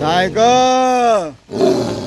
大哥。嗯